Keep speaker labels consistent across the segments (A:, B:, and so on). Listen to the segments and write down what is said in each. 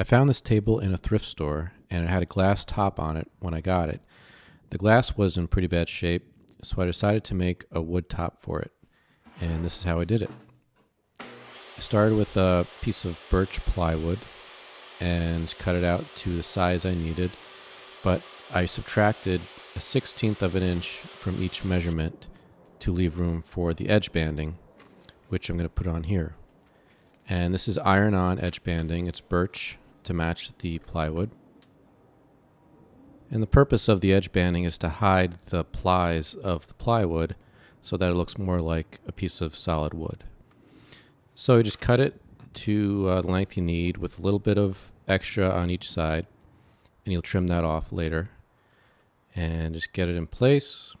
A: I found this table in a thrift store and it had a glass top on it when I got it. The glass was in pretty bad shape, so I decided to make a wood top for it. And this is how I did it. I started with a piece of birch plywood and cut it out to the size I needed, but I subtracted a sixteenth of an inch from each measurement to leave room for the edge banding, which I'm going to put on here. And this is iron on edge banding. It's birch to match the plywood. And the purpose of the edge banding is to hide the plies of the plywood so that it looks more like a piece of solid wood. So you just cut it to uh, the length you need with a little bit of extra on each side and you'll trim that off later. And just get it in place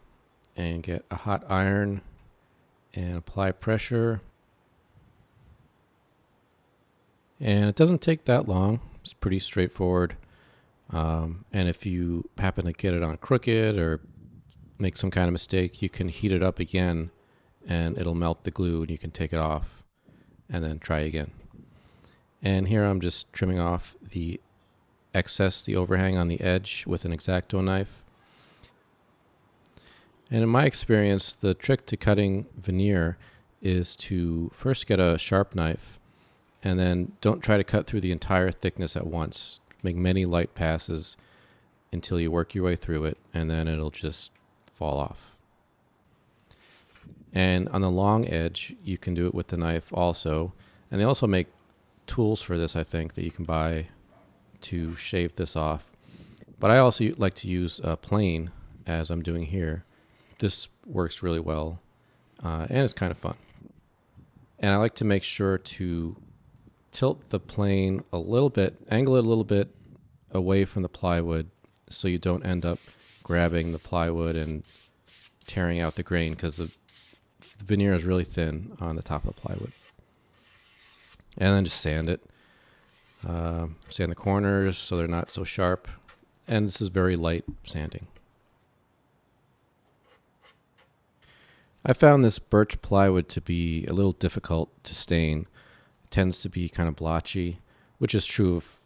A: and get a hot iron and apply pressure. And it doesn't take that long. It's pretty straightforward. Um, and if you happen to get it on crooked or make some kind of mistake, you can heat it up again and it'll melt the glue and you can take it off and then try again. And here I'm just trimming off the excess, the overhang on the edge with an X-Acto knife. And in my experience, the trick to cutting veneer is to first get a sharp knife and then don't try to cut through the entire thickness at once. Make many light passes until you work your way through it and then it'll just fall off. And on the long edge, you can do it with the knife also. And they also make tools for this, I think, that you can buy to shave this off. But I also like to use a plane as I'm doing here. This works really well uh, and it's kind of fun. And I like to make sure to tilt the plane a little bit, angle it a little bit away from the plywood so you don't end up grabbing the plywood and tearing out the grain because the, the veneer is really thin on the top of the plywood. And then just sand it. Uh, sand the corners so they're not so sharp. And this is very light sanding. I found this birch plywood to be a little difficult to stain. Tends to be kind of blotchy, which is true of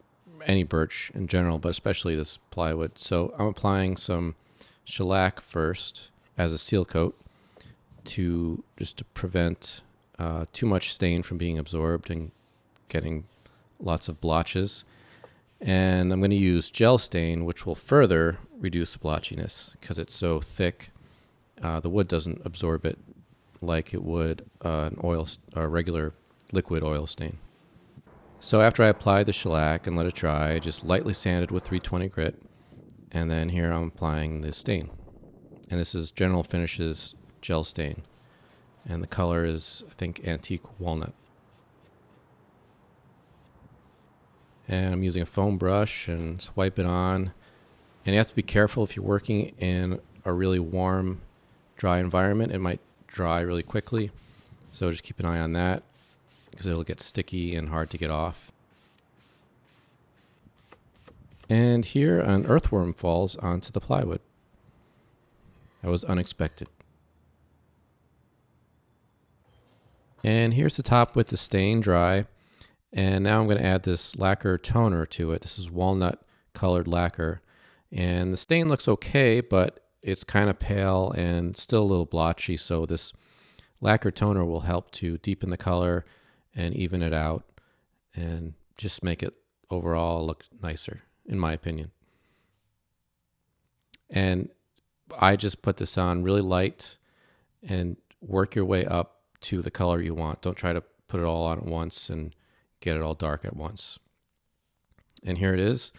A: any birch in general, but especially this plywood. So I'm applying some shellac first as a seal coat to just to prevent uh, too much stain from being absorbed and getting lots of blotches. And I'm going to use gel stain, which will further reduce the blotchiness because it's so thick. Uh, the wood doesn't absorb it like it would uh, an oil, or regular liquid oil stain. So after I applied the shellac and let it dry, I just lightly sanded with 320 grit. And then here I'm applying the stain. And this is General Finishes gel stain. And the color is, I think, antique walnut. And I'm using a foam brush and wipe it on. And you have to be careful if you're working in a really warm, dry environment. It might dry really quickly. So just keep an eye on that because it'll get sticky and hard to get off. And here an earthworm falls onto the plywood. That was unexpected. And here's the top with the stain dry. And now I'm going to add this lacquer toner to it. This is walnut colored lacquer. And the stain looks okay, but it's kind of pale and still a little blotchy. So this lacquer toner will help to deepen the color and even it out and just make it overall look nicer, in my opinion. And I just put this on really light and work your way up to the color you want. Don't try to put it all on at once and get it all dark at once. And here it is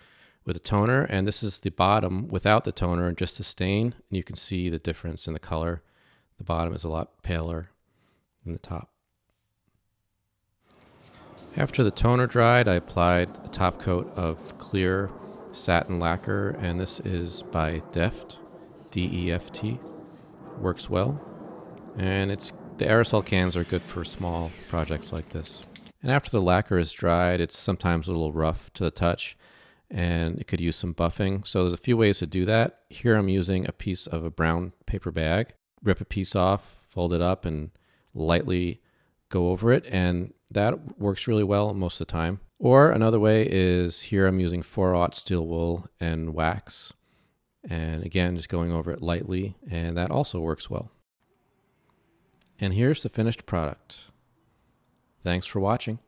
A: with a toner. And this is the bottom without the toner and just the stain. And you can see the difference in the color. The bottom is a lot paler than the top. After the toner dried, I applied a top coat of clear satin lacquer, and this is by Deft, D-E-F-T. Works well, and it's the aerosol cans are good for small projects like this. And after the lacquer is dried, it's sometimes a little rough to the touch, and it could use some buffing. So there's a few ways to do that. Here I'm using a piece of a brown paper bag. Rip a piece off, fold it up, and lightly go over it, and that works really well most of the time. Or another way is here I'm using 4-aught steel wool and wax. And again, just going over it lightly, and that also works well. And here's the finished product. Thanks for watching.